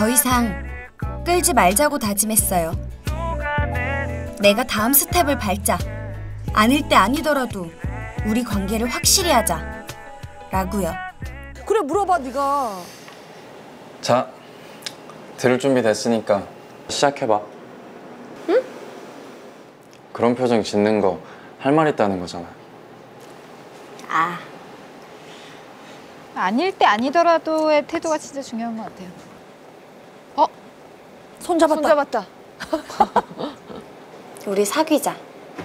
더 이상 끌지 말자고 다짐했어요. 내가 다음 스텝을 밟자. 아닐 때 아니더라도 우리 관계를 확실히 하자. 라고요. 그래 물어봐 네가. 자, 들을 준비 됐으니까 시작해봐. 응? 그런 표정 짓는 거 할 말 있다는 거잖아. 아, 아닐 때 아니더라도의 태도가 진짜 중요한 것 같아요. 손 잡았다. 손잡았다. 우리 사귀자.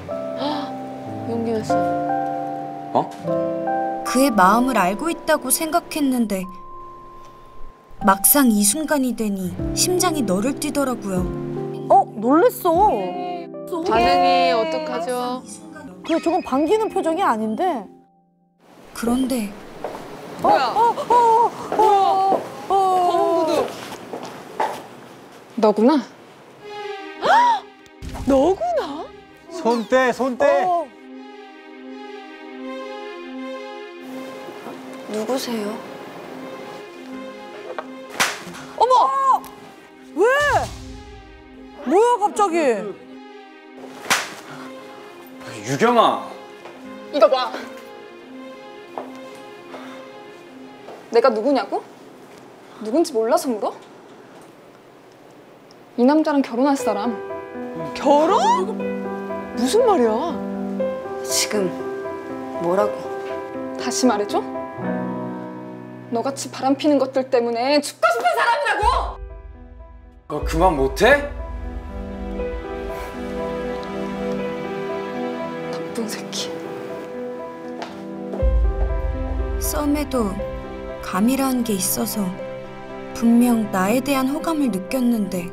용기 냈어. 어? 그의 마음을 알고 있다고 생각했는데 막상 이 순간이 되니 심장이 너를 뛰더라고요. 어 놀랬어. 반응이 어떡하죠? 그래 저건 반기는 표정이 아닌데. 그런데 뭐야? 어, 어. 구두. 너구나? 너구나? 손대 손대 어. 누구세요? 어머. 왜? 뭐야 갑자기? 유경아! 이거 봐. 내가 누구냐고? 누군지 몰라서 물어? 이 남자랑 결혼할 사람. 결혼? 무슨 말이야? 지금 뭐라고? 다시 말해줘. 너같이 바람 피는 것들 때문에 죽고 싶은 사람이라고! 너 그만 못해? 나쁜 새끼. 썸에도 감이라는 게 있어서 분명 나에 대한 호감을 느꼈는데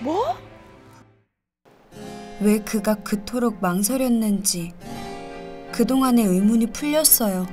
뭐? 왜 그가 그토록 망설였는지 그동안의 의문이 풀렸어요.